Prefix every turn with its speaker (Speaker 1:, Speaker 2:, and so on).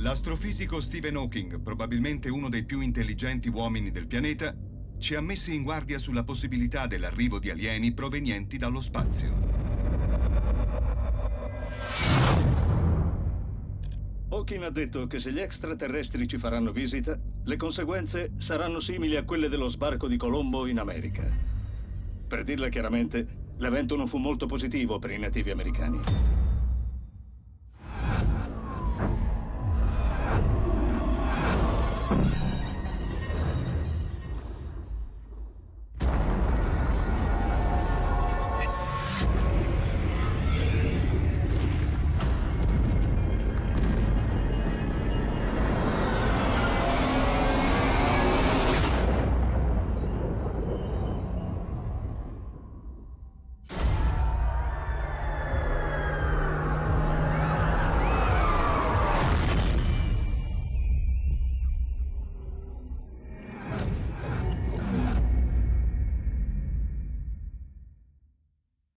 Speaker 1: L'astrofisico Stephen Hawking, probabilmente uno dei più intelligenti uomini del pianeta, ci ha messi in guardia sulla possibilità dell'arrivo di alieni provenienti dallo spazio.
Speaker 2: Hawking ha detto che se gli extraterrestri ci faranno visita, le conseguenze saranno simili a quelle dello sbarco di Colombo in America. Per dirla chiaramente, l'evento non fu molto positivo per i nativi americani. Huh.